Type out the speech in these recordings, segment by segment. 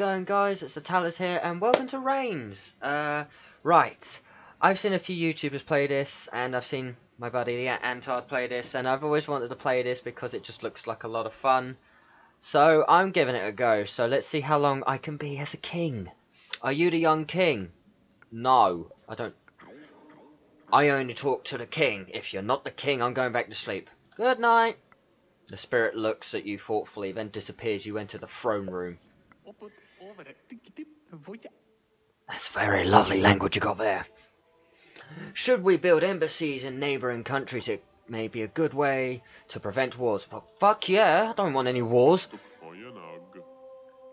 going guys? It's the here and welcome to Reigns. Uh, right, I've seen a few YouTubers play this and I've seen my buddy Antard play this and I've always wanted to play this because it just looks like a lot of fun. So I'm giving it a go, so let's see how long I can be as a king. Are you the young king? No, I don't. I only talk to the king. If you're not the king, I'm going back to sleep. Good night. The spirit looks at you thoughtfully, then disappears. You enter the throne room. That's very lovely language you got there. Should we build embassies in neighbouring countries, it may be a good way to prevent wars. But fuck yeah, I don't want any wars.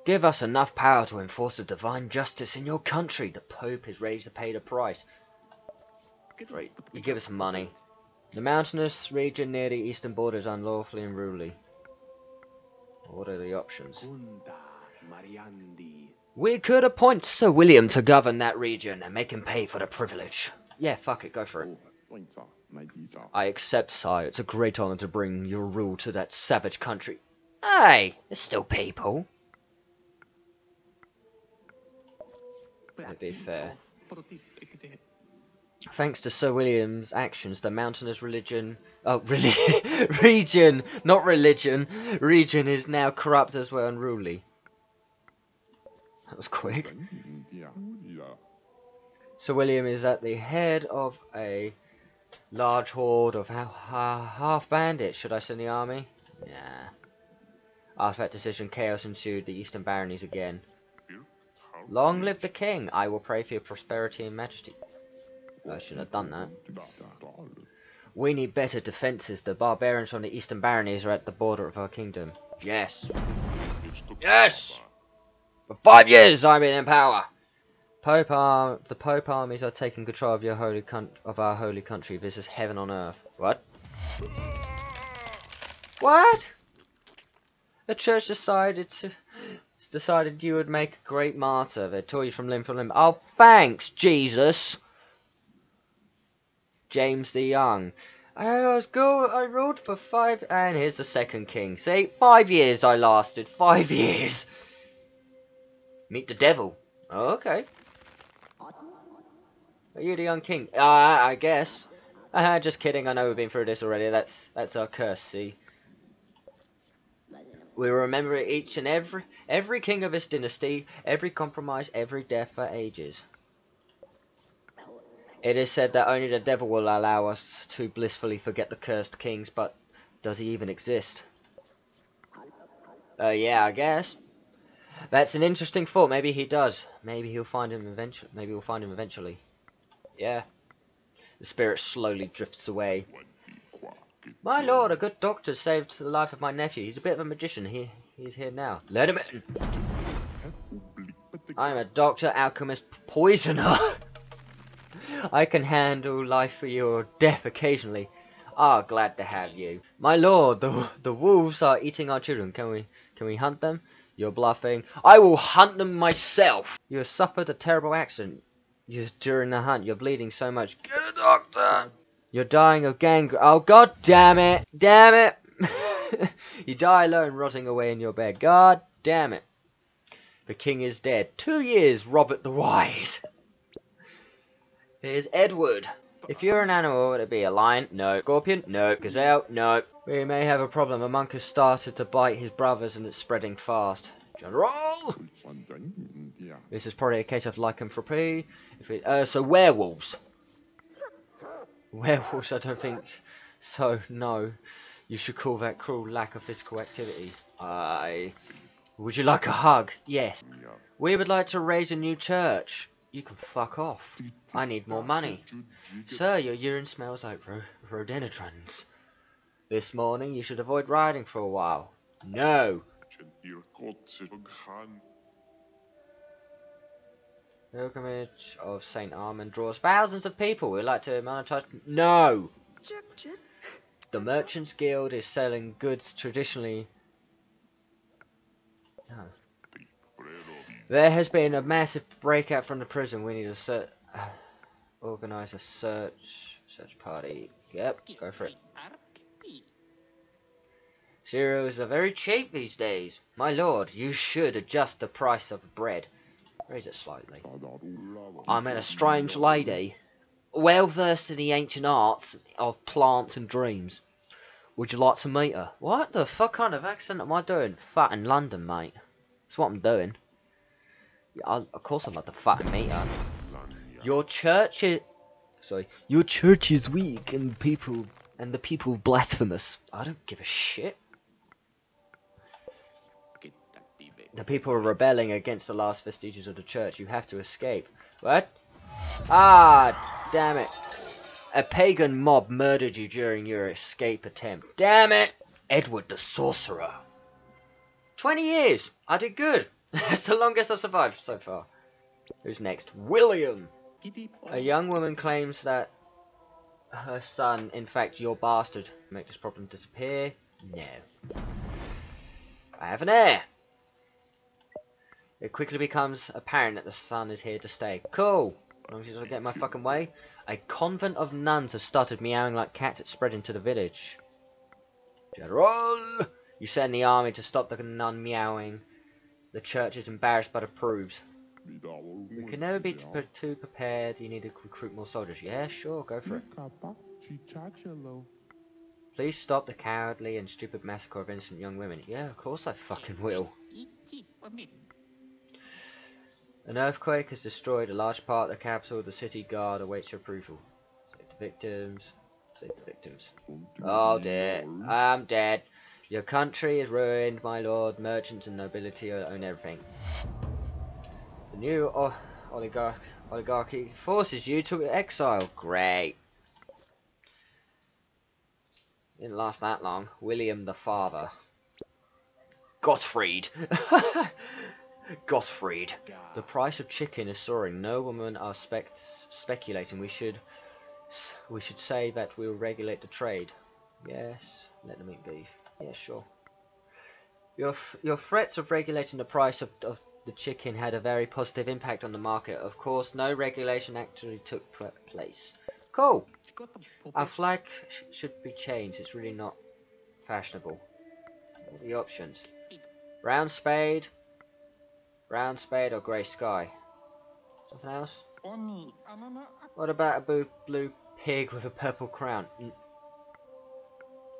Give us enough power to enforce the divine justice in your country. The Pope is ready to pay the price. You give us some money. The mountainous region near the eastern border is unlawfully unruly. What are the options? We could appoint Sir William to govern that region and make him pay for the privilege. Yeah, fuck it, go for it. I accept, sire. It's a great honor to bring your rule to that savage country. Hey, there's still people. To be fair. Thanks to Sir William's actions, the mountainous religion, oh, really, region, not religion, region is now corrupt as well unruly. That was quick. Sir William is at the head of a large horde of half bandits. Should I send the army? Nah. After that decision, chaos ensued. The Eastern Baronies again. Long live the king! I will pray for your prosperity and majesty. I should have done that. We need better defences. The barbarians from the Eastern Baronies are at the border of our kingdom. Yes! Yes! For five years I've been in power! Pope arm, the Pope armies are uh, taking control of your holy of our holy country. This is heaven on earth. What? What? The church decided to decided you would make a great martyr. They tore you from limb from limb. Oh, thanks, Jesus. James the Young. I was good. I ruled for five, and here's the second king. See, five years I lasted. Five years. Meet the devil. Oh, okay. Are you the young king? Uh, I guess. Uh, just kidding. I know we've been through this already. That's that's our curse. See. We remember each and every every king of this dynasty, every compromise, every death for ages. It is said that only the devil will allow us to blissfully forget the cursed kings, but does he even exist? Uh, yeah, I guess. That's an interesting thought. Maybe he does. Maybe he'll find him eventually. Maybe we'll find him eventually. Yeah. The spirit slowly drifts away. My lord, a good doctor saved the life of my nephew. He's a bit of a magician. He he's here now. Let him in. I'm a doctor, alchemist, poisoner. I can handle life for you or death occasionally. Ah, glad to have you. My lord, the the wolves are eating our children. Can we can we hunt them? You're bluffing. I will hunt them myself. You have suffered a terrible accident. You during the hunt. You're bleeding so much. Get a doctor. You're dying of gangrene. Oh god damn it! Damn it! you die alone, rotting away in your bed. God damn it! The king is dead. Two years, Robert the Wise. Here's Edward. If you're an animal, would it be a lion? No. Scorpion? No. Gazelle? No. We may have a problem. A monk has started to bite his brothers and it's spreading fast. General! This is probably a case of lycanthropy. If it, uh, so werewolves. Werewolves, I don't think so. No. You should call that cruel lack of physical activity. I... Would you like a hug? Yes. We would like to raise a new church. You can fuck off. I need more money. Sir, your urine smells like ro. This morning you should avoid riding for a while. No! Pilgrimage of St. Armand draws thousands of people. We'd like to monetize... No! The Merchants Guild is selling goods traditionally... No. There has been a massive breakout from the prison. We need to uh, organize a search search party. Yep, go for it. Cereals are very cheap these days. My lord, you should adjust the price of bread. Raise it slightly. I met a strange lady, well versed in the ancient arts of plants and dreams. Would you like to meet her? What the fuck kind of accent am I doing? Fat in London, mate. That's what I'm doing. Yeah, I'll, of course I'd like to fucking meet her. Your church is... Sorry. Your church is weak and people... And the people blasphemous. I don't give a shit. The people are rebelling against the last vestiges of the church. You have to escape. What? Ah, damn it. A pagan mob murdered you during your escape attempt. Damn it! Edward the Sorcerer. 20 years! I did good. That's the longest I've survived so far. Who's next? William! A young woman claims that her son, in fact, your bastard, make this problem disappear. No. I have an heir! It quickly becomes apparent that the son is here to stay. Cool! As long as he doesn't get my fucking way. A convent of nuns have started meowing like cats. It's spread into the village. General! You send the army to stop the nun meowing. The church is embarrassed but approves. We can never be too, too prepared. You need to recruit more soldiers. Yeah, sure, go for it. Please stop the cowardly and stupid massacre of innocent young women. Yeah, of course I fucking will. An earthquake has destroyed a large part of the capital. The city guard awaits your approval. Save the victims. Save the victims. Oh dear. I'm dead. Your country is ruined, my lord. Merchants and nobility own everything. The new oligarch oligarchy forces you to exile. Great. Didn't last that long. William the Father. Gottfried. Gottfried. The price of chicken is soaring. No women are spec speculating. We should we should say that we will regulate the trade. Yes, let them eat beef. Yeah, sure. Your your threats of regulating the price of, of the chicken had a very positive impact on the market. Of course, no regulation actually took pl place. Cool. Our flag sh should be changed. It's really not fashionable. the options? Round spade, round spade, or grey sky? Something else? What about a blue, blue pig with a purple crown? N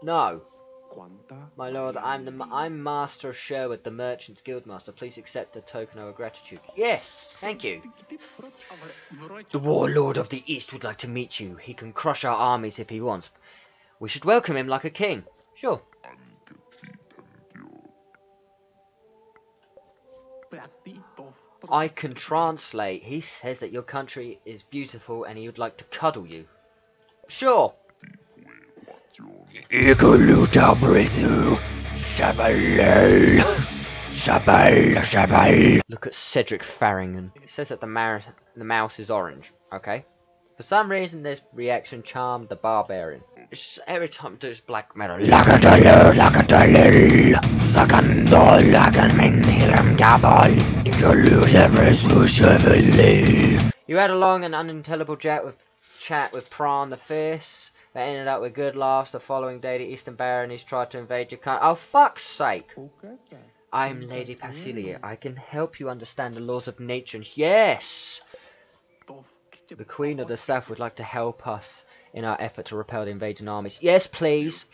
no. My lord, I'm the I'm Master of Sherwood, the Merchant's Guildmaster. Please accept a token of our gratitude. Yes, thank you. The Warlord of the East would like to meet you. He can crush our armies if he wants. We should welcome him like a king. Sure. I can translate. He says that your country is beautiful and he would like to cuddle you. Sure. Look at Cedric Farrington. He says that the, the mouse is orange. Okay. For some reason, this reaction charmed the barbarian. It's just every time it does black metal. You had a long and unintelligible chat with chat with Prawn the Fierce. That ended up with good laughs. The following day, the Eastern Baronies tried to invade your country. Oh, fuck's sake! I'm Lady Pasilia. I can help you understand the laws of nature. Yes! The Queen of the South would like to help us in our effort to repel the invading armies. Yes, please.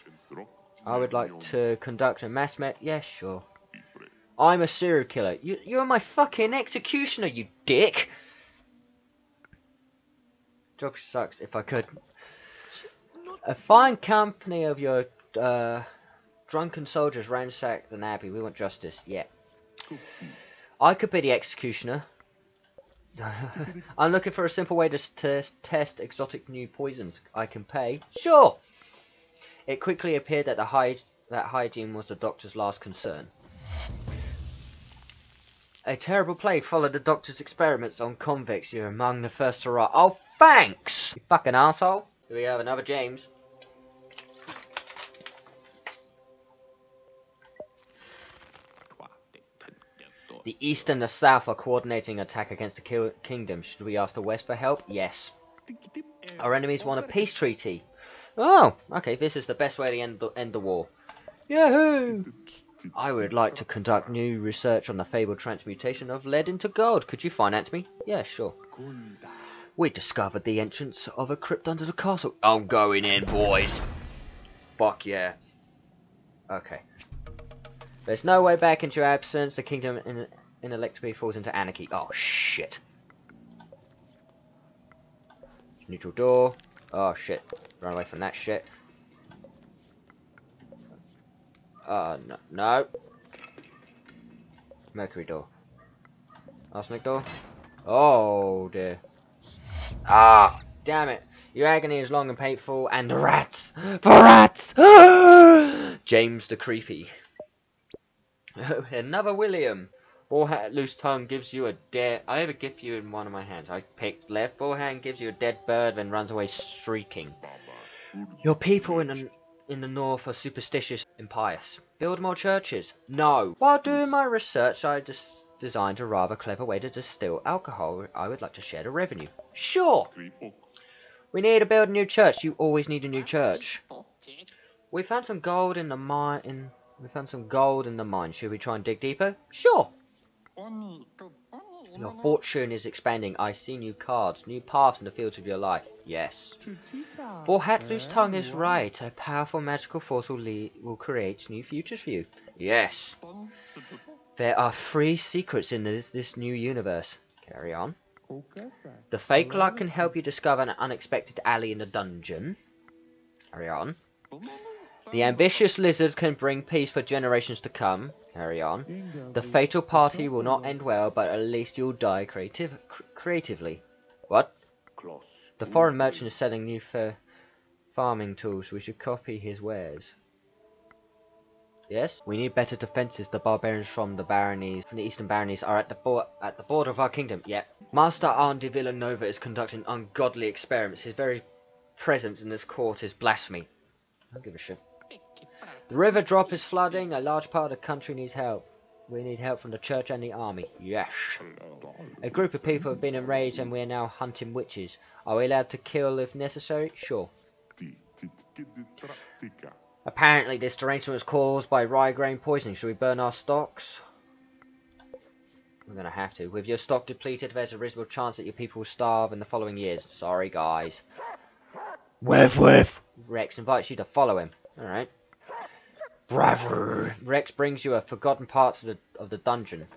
I would like to conduct a mass met. Yes, sure. I'm a serial killer. You, you're my fucking executioner, you dick. Job sucks. If I could. A fine company of your uh, drunken soldiers ransacked the abbey. We want justice. Yeah. I could be the executioner. I'm looking for a simple way to test exotic new poisons. I can pay. Sure. It quickly appeared that the hy that hygiene was the doctor's last concern. A terrible plague followed the doctor's experiments on convicts. You're among the first to rot. Oh, thanks! You fucking asshole. Here we have another James. The East and the South are coordinating attack against the kingdom. Should we ask the West for help? Yes. Our enemies want a peace treaty. Oh, okay, this is the best way to end the, end the war. Yahoo! I would like to conduct new research on the fabled transmutation of lead into gold. Could you finance me? Yeah, sure. We discovered the entrance of a crypt under the castle. I'm going in, boys. Fuck yeah. Okay. There's no way back into your absence. The kingdom in, in Electropy falls into anarchy. Oh, shit. Neutral door. Oh, shit. Run away from that shit. Oh, no. no. Mercury door. Arsenic door. Oh, dear. Ah, damn it. Your agony is long and painful, and rats! For rats! James the Creepy. Another William. Ball hat loose tongue gives you a dead. I have a gift you in one of my hands. I picked left ball hand gives you a dead bird, then runs away streaking. Your people in the in the north are superstitious and pious. Build more churches. No. While doing my research, I just designed a rather clever way to distill alcohol. I would like to share the revenue. Sure. We need to build a new church. You always need a new church. We found some gold in the mine. In we found some gold in the mine. Should we try and dig deeper? Sure. Your fortune is expanding. I see new cards, new paths in the fields of your life. Yes. For Hatlu's tongue is right. A powerful magical force will, lead, will create new futures for you. Yes. There are three secrets in this, this new universe. Carry on. The fake luck can help you discover an unexpected alley in the dungeon. Carry on. The ambitious lizard can bring peace for generations to come. Carry on. The fatal party will not end well, but at least you'll die creative, cr creatively. What? The foreign merchant is selling new farming tools. We should copy his wares. Yes, we need better defenses. The barbarians from the baronies, from the eastern baronies, are at the at the border of our kingdom. Yep. Master Arne Villanova is conducting ungodly experiments. His very presence in this court is blasphemy. I don't give a shit. The river drop is flooding. A large part of the country needs help. We need help from the church and the army. Yes. A group of people have been enraged and we are now hunting witches. Are we allowed to kill if necessary? Sure. Apparently this derangement was caused by rye grain poisoning. Should we burn our stocks? We're going to have to. With your stock depleted, there's a reasonable chance that your people will starve in the following years. Sorry, guys. Whiff, whiff. Rex invites you to follow him. Alright. Bravo! Rex brings you a forgotten parts of the of the dungeon.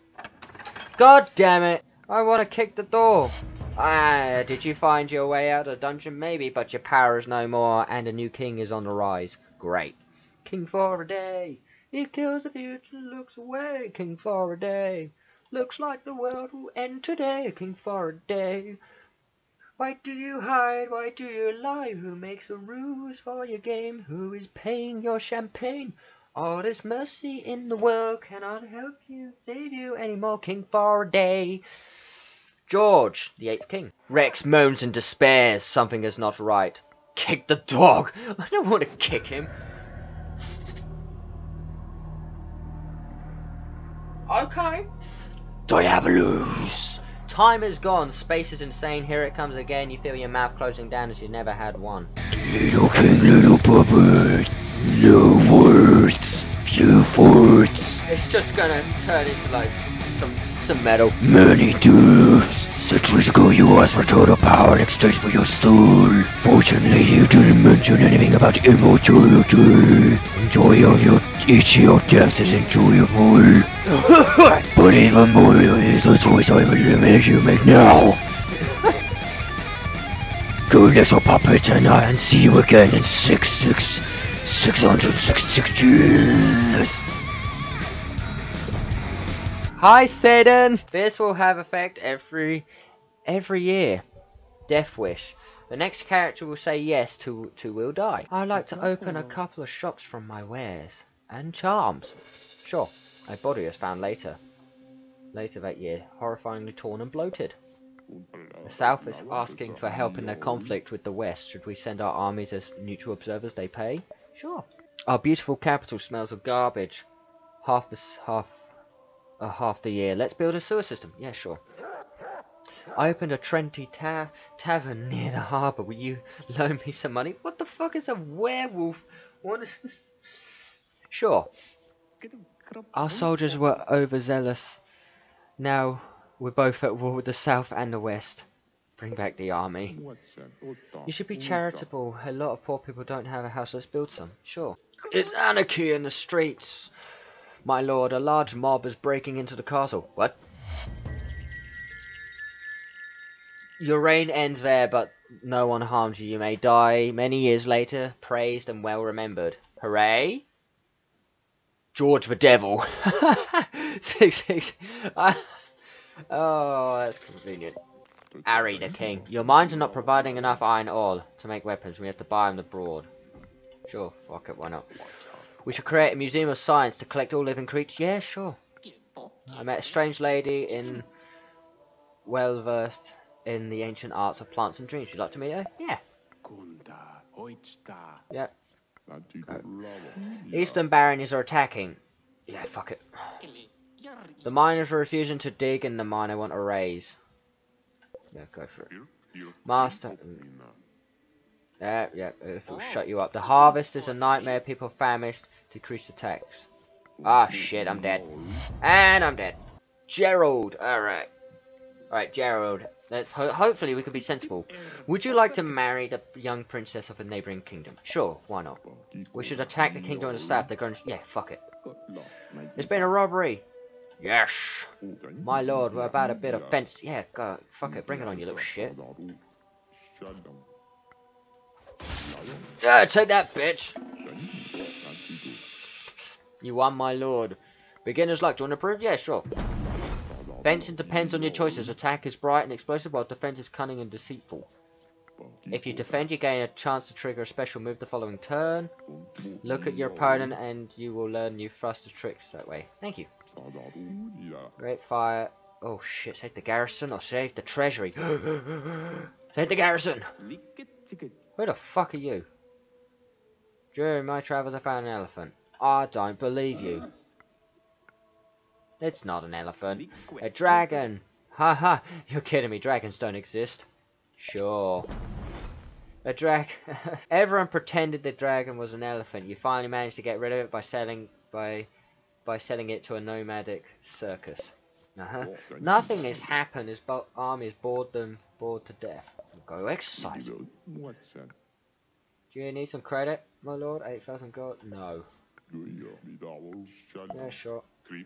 God damn it! I want to kick the door. Ah, did you find your way out of the dungeon? Maybe, but your power is no more, and a new king is on the rise. Great. King for a day. He kills the future, looks away. King for a day. Looks like the world will end today. King for a day. Why do you hide? Why do you lie? Who makes the rules for your game? Who is paying your champagne? All this mercy in the world cannot help you, save you anymore, King for a day. George, the eighth king. Rex moans and despairs. Something is not right. Kick the dog. I don't want to kick him. Okay. Diabolus. Time is gone. Space is insane. Here it comes again. You feel your mouth closing down as you never had one. Little king, little puppet. No words, few words. It's just gonna turn into like some some metal. Many dudes. Centuries ago you asked for total power in exchange for your soul. Fortunately you didn't mention anything about immortality. Enjoy of your each of your deaths is enjoyable. but even more is the choice I will make you make now. Go little puppet and I and see you again in six six 666 years! Hi Satan! This will have effect every every year. Death Wish. The next character will say yes to, to will die. I'd like to open a couple of shops from my wares. And charms. Sure. A body was found later. Later that year. Horrifyingly torn and bloated. The South is asking for help in their conflict with the West. Should we send our armies as neutral observers they pay? Sure. Our beautiful capital smells of garbage. Half the half, uh, half the year. Let's build a sewer system. Yeah, sure. I opened a trendy ta tavern near the harbour. Will you loan me some money? What the fuck is a werewolf? What is this? Sure. Our soldiers were overzealous. Now we're both at war with the south and the west. Bring back the army. You should be charitable. A lot of poor people don't have a house. Let's build some. Sure. It's anarchy in the streets. My lord, a large mob is breaking into the castle. What? Your reign ends there, but no one harms you. You may die many years later, praised and well remembered. Hooray! George the Devil. six, six. oh, that's convenient. Ari the King. Your mines are not providing enough iron ore to make weapons. We have to buy them abroad. Sure, fuck it, why not? We should create a museum of science to collect all living creatures. Yeah, sure. I met a strange lady in well versed in the ancient arts of plants and dreams. Would you like to meet her? Yeah. Yeah. Eastern baronies are attacking. Yeah, fuck it. The miners are refusing to dig and the miner want a raise. Yeah, go for it. Master. Yeah, yeah, it'll shut you up. The harvest is a nightmare. People famished. Decrease the tax. Ah, oh, shit, I'm dead. And I'm dead. Gerald. Alright. Alright, Gerald. Let's ho hopefully we can be sensible. Would you like to marry the young princess of a neighboring kingdom? Sure, why not? We should attack the kingdom and the south. They're going. Yeah, fuck it. It's been a robbery. Yes. My lord, we're about a bit of fence. Yeah, go. Fuck it. Bring it on, you little shit. Yeah, take that, bitch. You won, my lord. Beginner's luck. Do you want to prove? Yeah, sure. Fencing depends on your choices. Attack is bright and explosive, while defense is cunning and deceitful. If you defend, you gain a chance to trigger a special move the following turn. Look at your opponent and you will learn new thruster tricks that way. Thank you. Great fire. Oh shit, save the garrison or save the treasury. save the garrison! Who the fuck are you? During my travels I found an elephant. I don't believe you. It's not an elephant. A dragon! Ha ha! you're kidding me, dragons don't exist. Sure. A drag. Everyone pretended the dragon was an elephant. You finally managed to get rid of it by selling by by selling it to a nomadic circus. Uh -huh. Nothing has happened. His army has bored them bored to death. Go exercise. What's that? Do you need some credit, my lord? Eight thousand gold? No. Yeah, sure.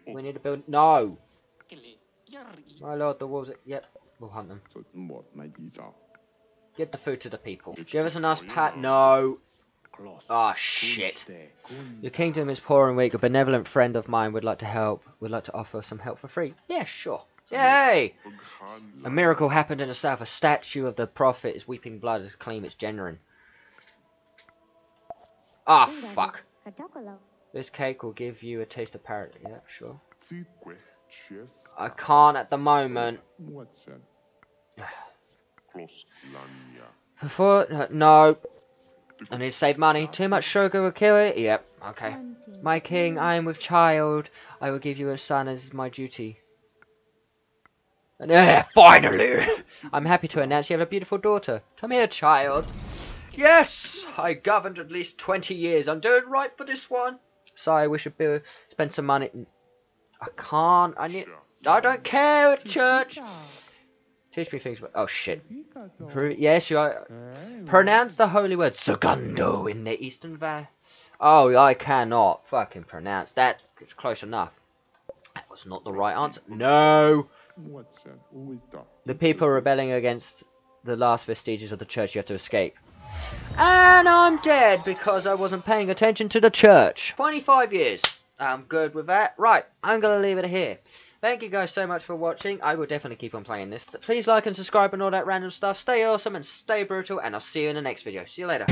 We need to build. No! My lord, the wolves. Yep, we'll hunt them. Get the food to the people. Give us a nice pat. No! Oh shit. Your kingdom is poor and weak. A benevolent friend of mine would like to help. Would like to offer some help for free. Yeah, sure. Yay! A miracle happened in the south. A statue of the prophet is weeping blood to claim its genuine. Ah, oh, fuck. This cake will give you a taste of paradise. Yeah, sure. I can't at the moment. Before, no. I need to save money. Too much sugar will kill it. Yep, okay. My king, I am with child. I will give you a son as my duty. And, uh, finally! I'm happy to announce you have a beautiful daughter. Come here, child. Yes! I governed at least 20 years. I'm doing right for this one. Sorry, we should be, spend some money. I can't. I need. I don't care at church. Teach me things. About, oh shit. yes, you are. Pronounce the holy word segundo in the Eastern Valley. Oh, I cannot fucking pronounce that. It's close enough. That was not the right answer. No. The people rebelling against the last vestiges of the church. You have to escape. And I'm dead because I wasn't paying attention to the church. 25 years. I'm good with that. Right, I'm going to leave it here. Thank you guys so much for watching. I will definitely keep on playing this. Please like and subscribe and all that random stuff. Stay awesome and stay brutal. And I'll see you in the next video. See you later.